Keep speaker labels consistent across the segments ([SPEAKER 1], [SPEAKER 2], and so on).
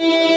[SPEAKER 1] you.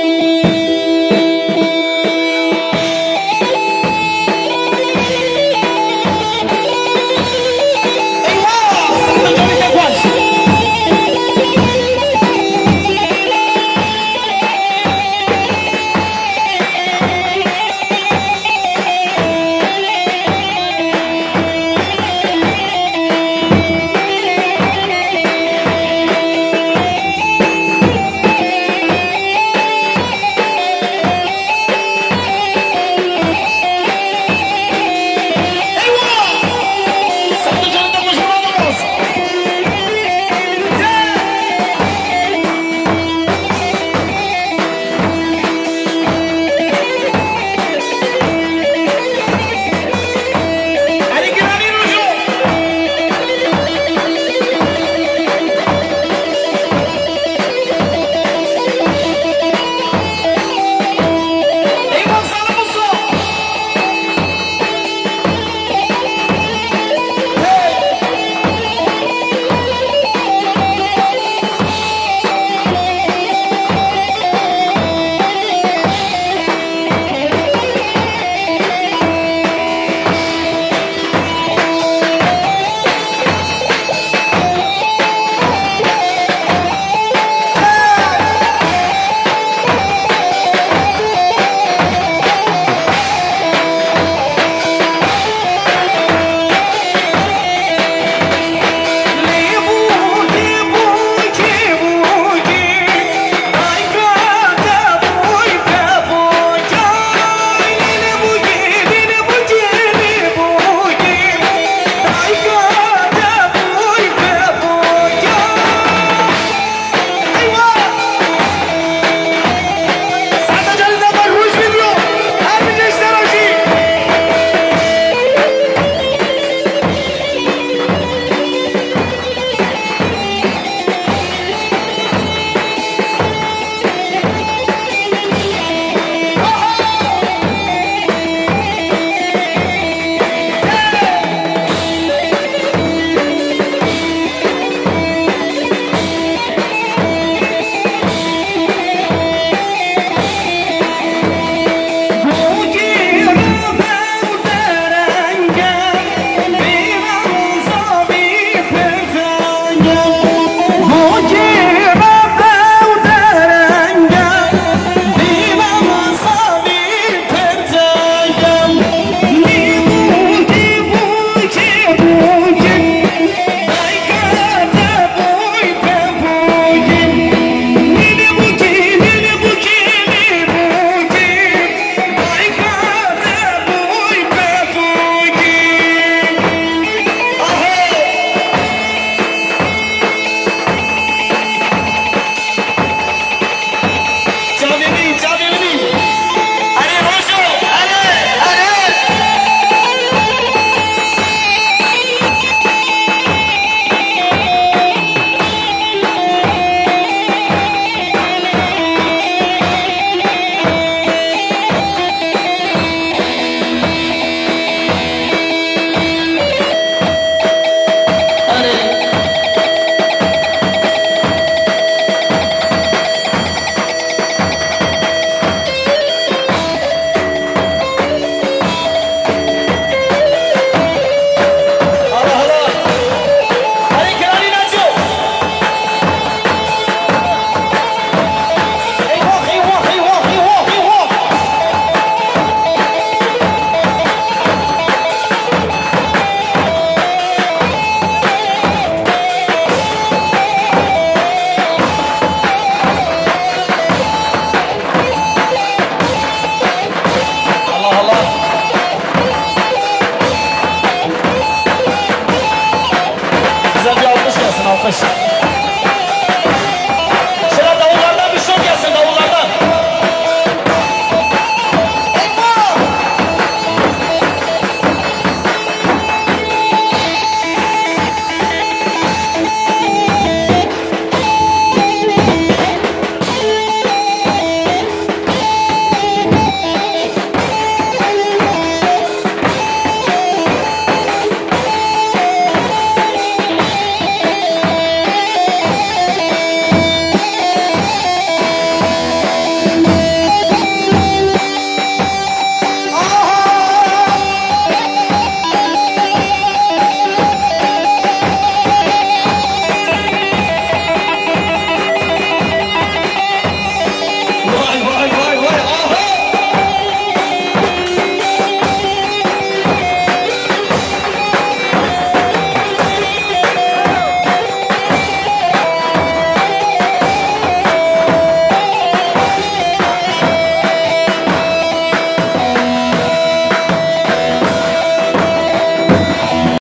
[SPEAKER 1] Güzel bir alkış gelsin alkış.